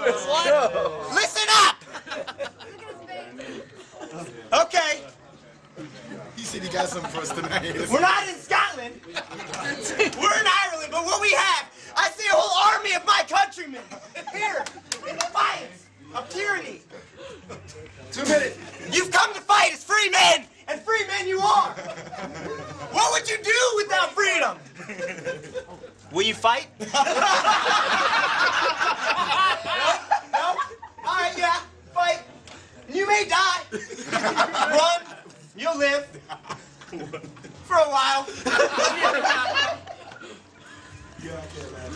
What? Listen up! Okay, He said he got something for us tonight. we're not in Scotland. We're in Ireland, but what we have, I see a whole army of my countrymen here in defiance of tyranny. Two minutes. You've come to fight as free men, and free men you are. What would you do without freedom? Will you fight? no? No? All right, yeah, fight. You may die. Run. You'll live. For a while.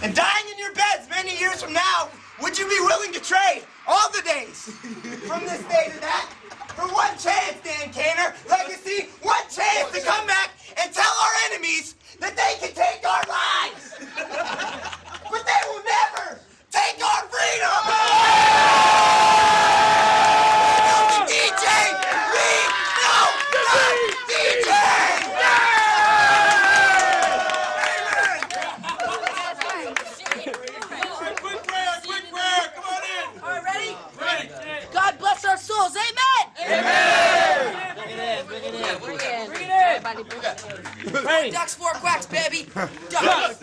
And dying in your beds many years from now, would you be willing to trade all the days from this day to that for one chance, Dan legacy, Ready. Ducks, four quacks, baby. Ducks.